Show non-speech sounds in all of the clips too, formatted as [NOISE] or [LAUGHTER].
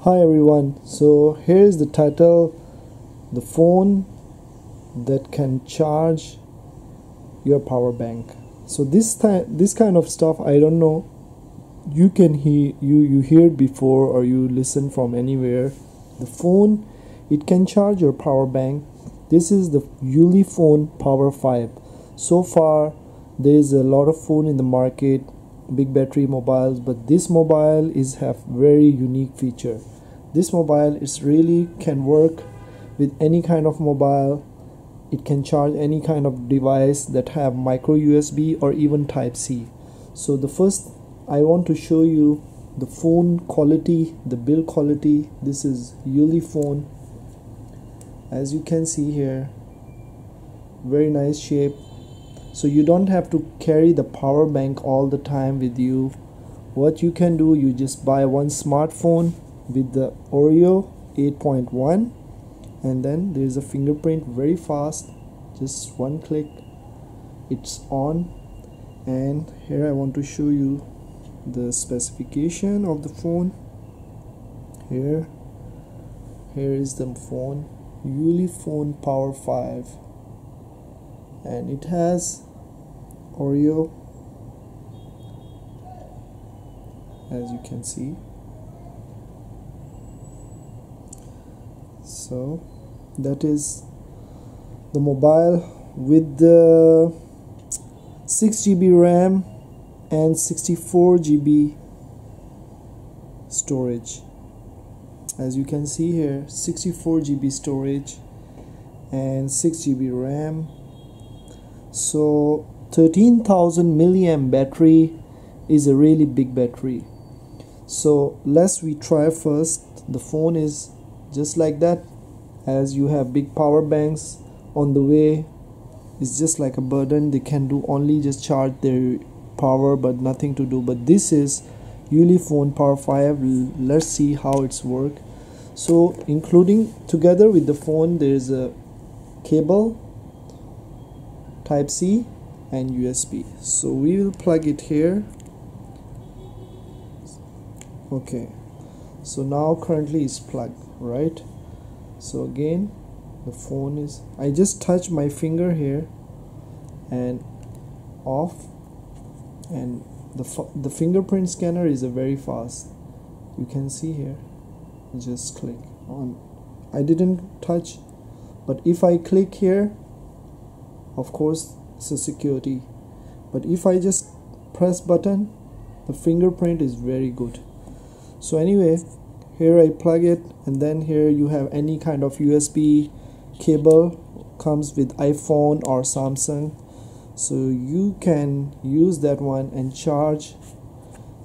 Hi everyone, so here is the title The phone that can charge your power bank. So this time this kind of stuff I don't know you can hear you you hear before or you listen from anywhere. The phone it can charge your power bank. This is the Ulefone Power 5. So far there is a lot of phone in the market big battery mobiles but this mobile is have very unique feature. This mobile is really can work with any kind of mobile. It can charge any kind of device that have micro USB or even type C. So the first I want to show you the phone quality the build quality. This is Ulefone as you can see here very nice shape so you don't have to carry the power bank all the time with you. What you can do you just buy one smartphone with the Oreo 8.1 and then there's a fingerprint very fast. Just one click it's on. And here I want to show you the specification of the phone. Here here is the phone Ulefone Power 5 and it has Oreo as you can see. So that is the mobile with the 6 GB RAM and 64 GB storage. As you can see here 64 GB storage and 6 GB RAM. So 13,000 milliamp battery is a really big battery. So let's we try first the phone is just like that as you have big power banks on the way. It's just like a burden. They can do only just charge their power but nothing to do. But this is Ulefone Power 5 let's see how it's work. So including together with the phone there is a cable type C and USB so we will plug it here. Okay. So now currently is plugged right? So again the phone is I just touch my finger here and off. And the, the fingerprint scanner is a very fast. You can see here. Just click on. I didn't touch but if I click here of course a security. But if I just press button the fingerprint is very good. So anyway here I plug it and then here you have any kind of USB cable comes with iPhone or Samsung. So you can use that one and charge.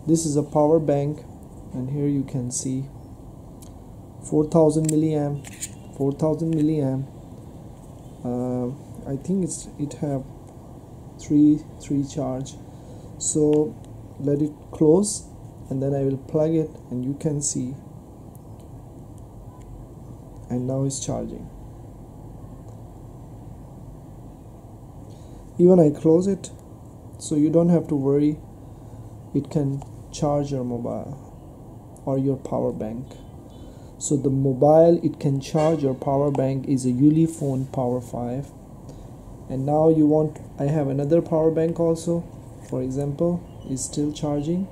This is a power bank and here you can see 4000 milliamp 4000 milliamp. Uh, I think it's it have three three charge. So let it close and then I will plug it and you can see. And now it's charging. Even I close it so you don't have to worry. It can charge your mobile or your power bank. So the mobile it can charge your power bank is a Ulefone Power 5 and now you want I have another power bank also. For example is still charging.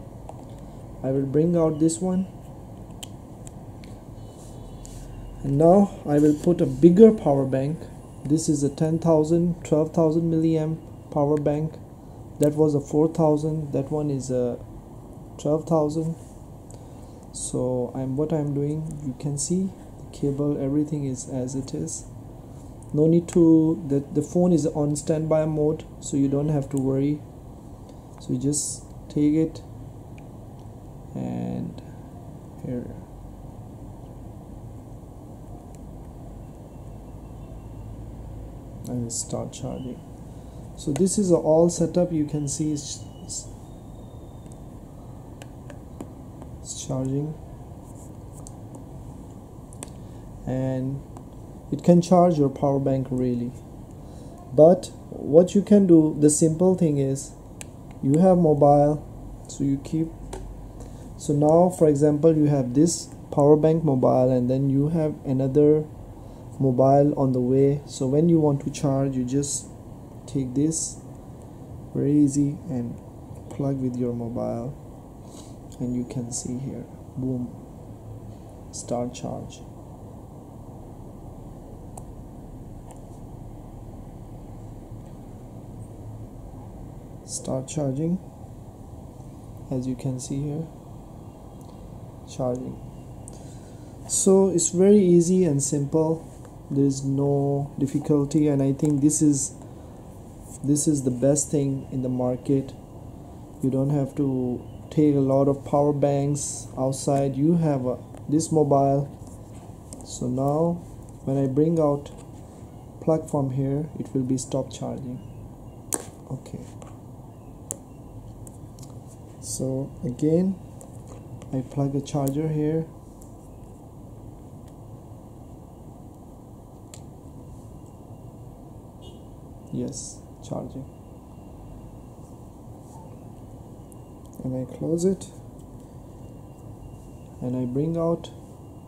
I will bring out this one. And now I will put a bigger power bank. This is a 10,000 12,000 milliamp power bank. That was a 4,000 that one is a 12,000 so I'm what I'm doing you can see the cable everything is as it is no need to the, the phone is on standby mode so you don't have to worry. So you just take it and here. And start charging. So this is all setup. You can see it's, it's, it's charging. And it can charge your power bank really. But what you can do the simple thing is you have mobile so you keep so now for example you have this power bank mobile and then you have another mobile on the way. So when you want to charge you just take this very easy and plug with your mobile. And you can see here boom start charge start charging as you can see here. Charging. So it's very easy and simple. There's no difficulty and I think this is this is the best thing in the market. You don't have to take a lot of power banks outside. You have a, this mobile. So now when I bring out plug from here it will be stop charging. Okay so again I plug a charger here. Yes charging. And I close it. And I bring out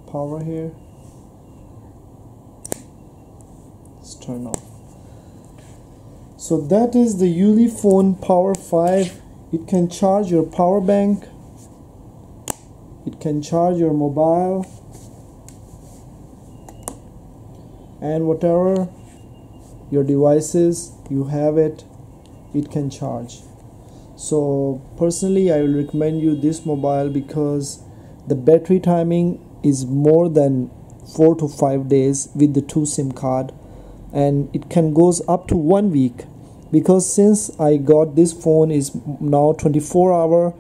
power here. Let's turn off. So that is the Ulefone Power 5 it can charge your power bank. It can charge your mobile. And whatever your devices you have it it can charge. So personally I will recommend you this mobile because the battery timing is more than 4 to 5 days with the two sim card. And it can goes up to 1 week because since I got this phone is now 24 hour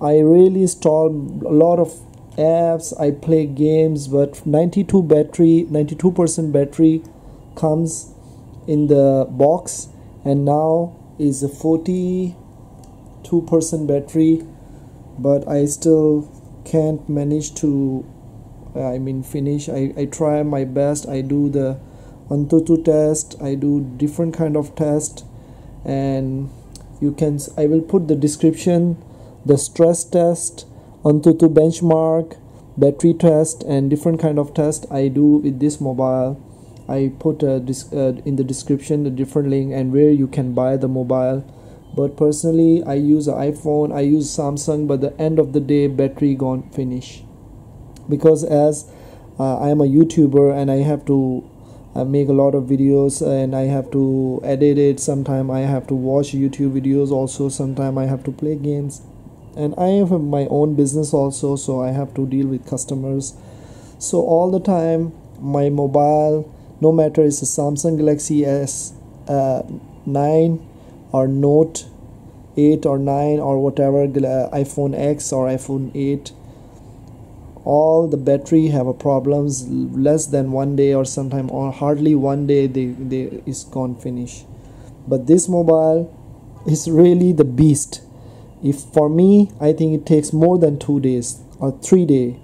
I really install a lot of apps. I play games but 92 battery 92% battery comes in the box. And now is a 42% battery but I still can't manage to I mean finish. I, I try my best. I do the Antutu test. I do different kind of test and you can I will put the description the stress test Antutu benchmark battery test and different kind of test I do with this mobile. I put a uh, in the description the different link and where you can buy the mobile. But personally I use an iPhone I use Samsung but the end of the day battery gone finish. Because as uh, I am a YouTuber and I have to uh, make a lot of videos and I have to edit it. Sometime I have to watch YouTube videos also. Sometime I have to play games. And I have my own business also so I have to deal with customers. So all the time my mobile no matter it's a Samsung Galaxy S uh, 9 or Note 8 or 9 or whatever iPhone X or iPhone 8 all the battery have a problems less than one day or sometime or hardly one day they, they is gone finish. But this mobile is really the beast. If for me i think it takes more than two days or three day.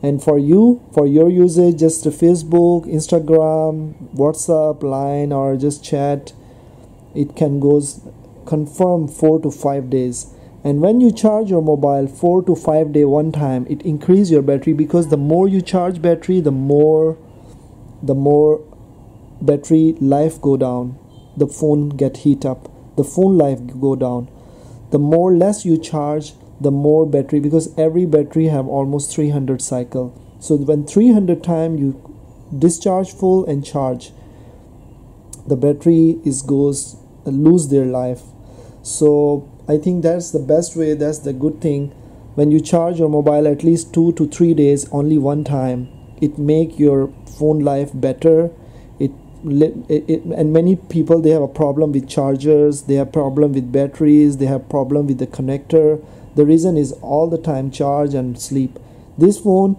And for you for your usage just facebook instagram whatsapp line or just chat it can goes confirm 4 to 5 days and when you charge your mobile 4 to 5 day one time it increase your battery because the more you charge battery the more the more battery life go down. The phone get heat up. The phone life go down. The more less you charge the more battery because every battery have almost 300 cycle. So when 300 time you discharge full and charge the battery is goes lose their life. So i think that's the best way that's the good thing. When you charge your mobile at least 2 to 3 days only one time it make your phone life better. It, it, it and many people they have a problem with chargers they have problem with batteries they have problem with the connector. The reason is all the time charge and sleep. This phone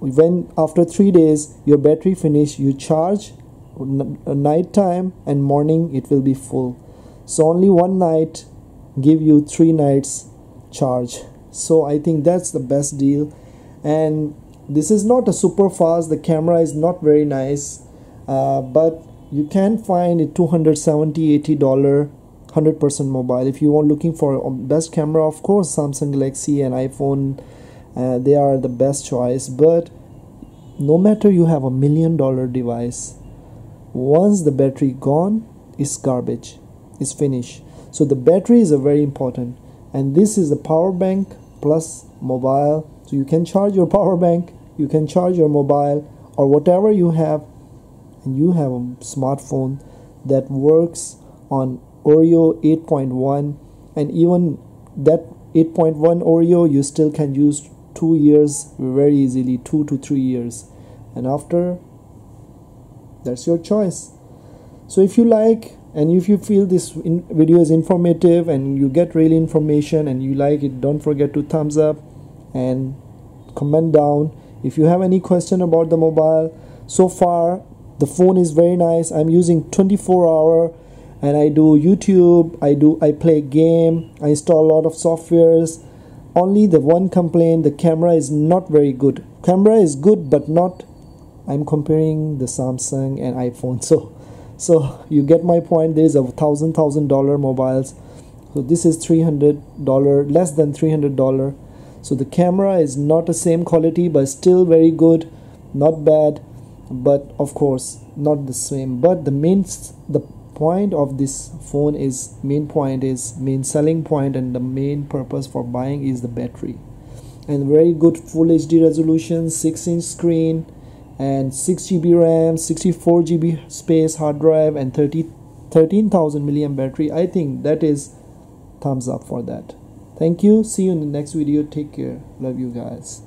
when after three days your battery finish you charge night time and morning it will be full. So only one night give you three nights charge. So i think that's the best deal. And this is not a super fast. The camera is not very nice. Uh, but you can find a 270 80 dollar 100% mobile. If you are looking for best camera of course samsung galaxy and iphone uh, they are the best choice. But no matter you have a million dollar device once the battery gone it's garbage. It's finished so the battery is a very important. And this is a power bank plus mobile. So you can charge your power bank you can charge your mobile or whatever you have. And you have a smartphone that works on Oreo 8.1 and even that 8.1 Oreo you still can use two years very easily two to three years. And after that's your choice. So if you like and if you feel this video is informative and you get real information and you like it don't forget to thumbs up and comment down. If you have any question about the mobile so far the phone is very nice. I'm using 24 hour and i do youtube i do i play game i install a lot of softwares. Only the one complaint the camera is not very good. Camera is good but not i'm comparing the samsung and iphone [LAUGHS] so so you get my point there's a thousand thousand dollar mobiles. So this is 300 dollar less than 300 dollar. So the camera is not the same quality but still very good. Not bad but of course not the same. But the main the point of this phone is main point is main selling point and the main purpose for buying is the battery. And very good full hd resolution 6 inch screen and 6 GB RAM 64 GB space hard drive and 30 13000 milliamp battery. I think that is thumbs up for that. Thank you. See you in the next video. Take care. Love you guys